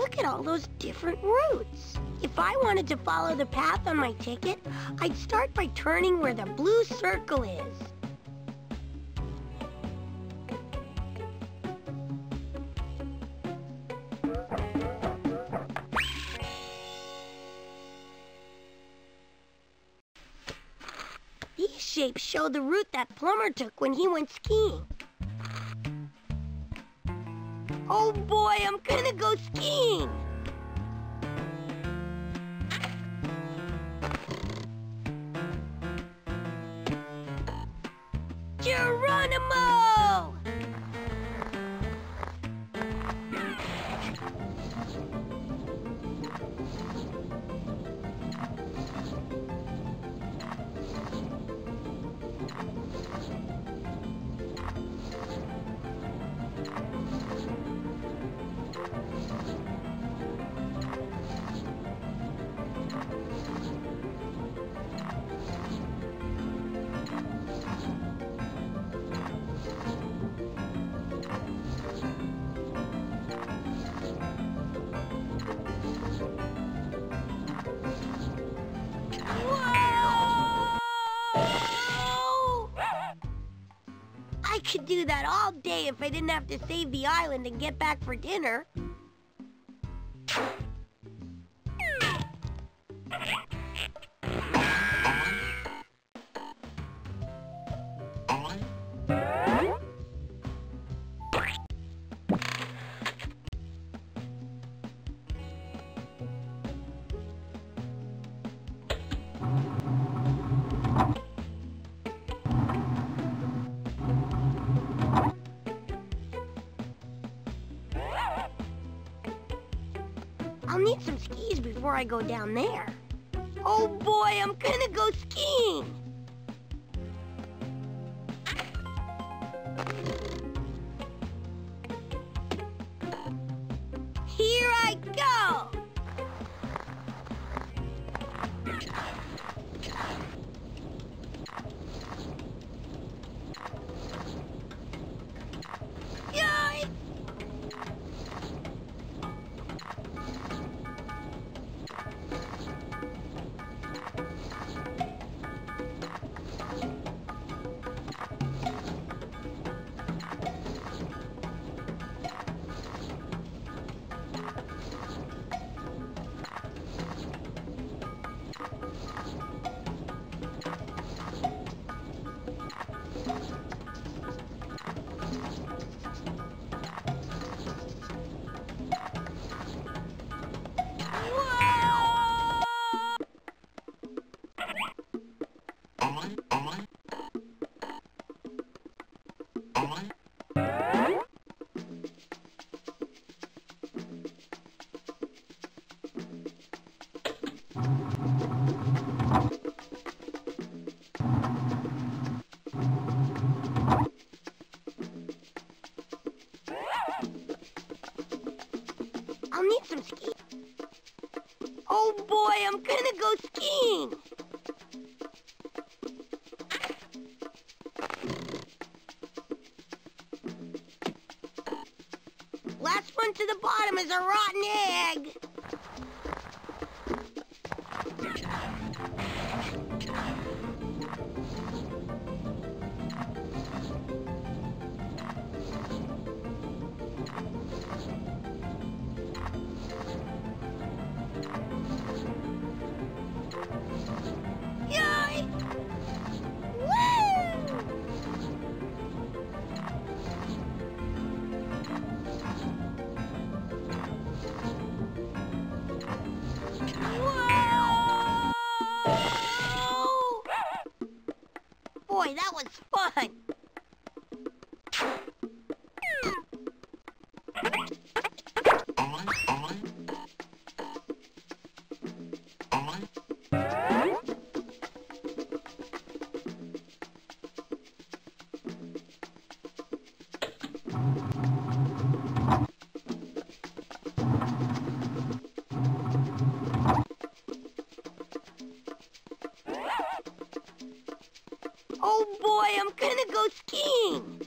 Look at all those different routes. If I wanted to follow the path on my ticket, I'd start by turning where the blue circle is. These shapes show the route that Plumber took when he went skiing. Oh boy, I'm gonna go skiing! Geronimo! I could do that all day if I didn't have to save the island and get back for dinner. I'll need some skis before I go down there. Oh boy, I'm gonna go skiing! I'll need some skis. Oh boy, I'm gonna go skiing! To the bottom is a rotten egg! king.